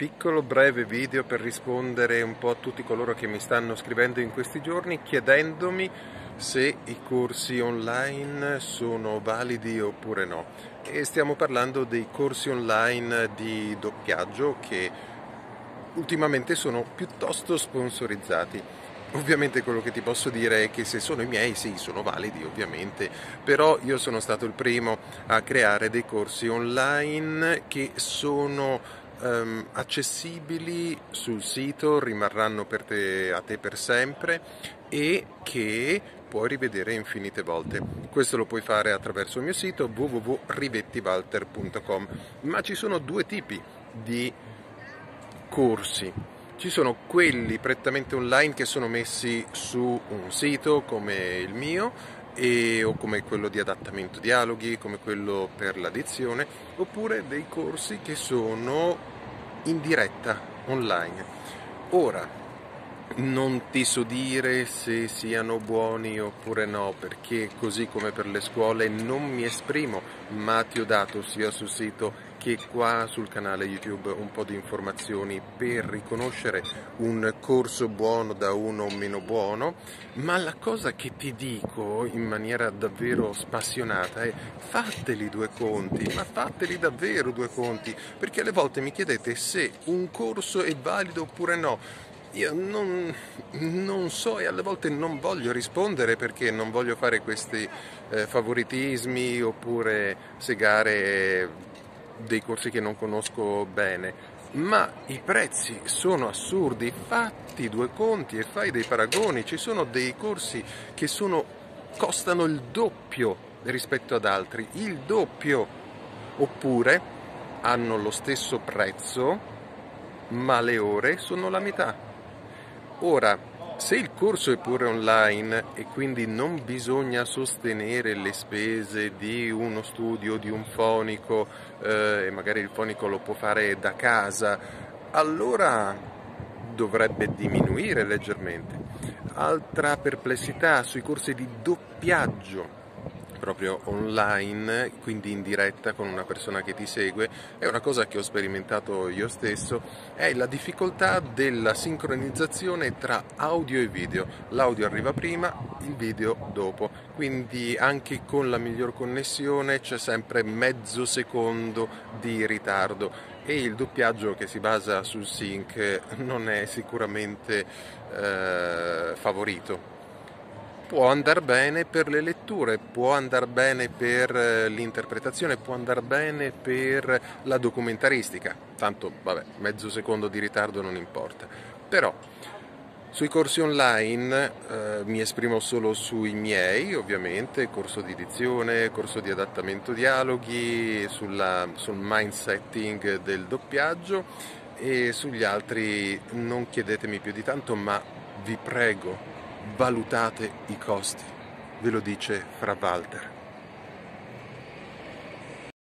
piccolo breve video per rispondere un po' a tutti coloro che mi stanno scrivendo in questi giorni chiedendomi se i corsi online sono validi oppure no. E stiamo parlando dei corsi online di doppiaggio che ultimamente sono piuttosto sponsorizzati. Ovviamente quello che ti posso dire è che se sono i miei, sì, sono validi ovviamente, però io sono stato il primo a creare dei corsi online che sono um, accessibili sul sito, rimarranno te, a te per sempre e che puoi rivedere infinite volte. Questo lo puoi fare attraverso il mio sito www.rivettivalter.com, ma ci sono due tipi di corsi. Ci sono quelli prettamente online che sono messi su un sito come il mio e, o come quello di adattamento dialoghi, come quello per l'addizione, oppure dei corsi che sono in diretta online. Ora, non ti so dire se siano buoni oppure no, perché così come per le scuole non mi esprimo, ma ti ho dato sia sul sito che qua sul canale YouTube un po' di informazioni per riconoscere un corso buono da uno meno buono, ma la cosa che ti dico in maniera davvero spassionata è fateli due conti, ma fateli davvero due conti, perché alle volte mi chiedete se un corso è valido oppure no. Io non, non, so e alle volte non voglio rispondere perché non voglio fare questi eh, favoritismi oppure segare dei corsi che non conosco bene, ma i prezzi sono assurdi, fatti due conti e fai dei paragoni, ci sono dei corsi che sono, costano il doppio rispetto ad altri, il doppio, oppure hanno lo stesso prezzo, ma le ore sono la metà. Ora, se il corso è pure online e quindi non bisogna sostenere le spese di uno studio, di un fonico, eh, e magari il fonico lo può fare da casa, allora dovrebbe diminuire leggermente. Altra perplessità sui corsi di doppiaggio proprio online, quindi in diretta con una persona che ti segue, è una cosa che ho sperimentato io stesso, è la difficoltà della sincronizzazione tra audio e video. L'audio arriva prima, il video dopo, quindi anche con la miglior connessione c'è sempre mezzo secondo di ritardo. E il doppiaggio che si basa sul sync non è sicuramente eh, favorito può andare bene per le letture, può andare bene per eh, l'interpretazione, può andare bene per la documentaristica, tanto vabbè, mezzo secondo di ritardo non importa. Però sui corsi online eh, mi esprimo solo sui miei, ovviamente, corso di edizione, corso di adattamento dialoghi, sulla, sul mind setting del doppiaggio e sugli altri non chiedetemi più di tanto, ma vi prego valutate i costi, ve lo dice Fra Walter.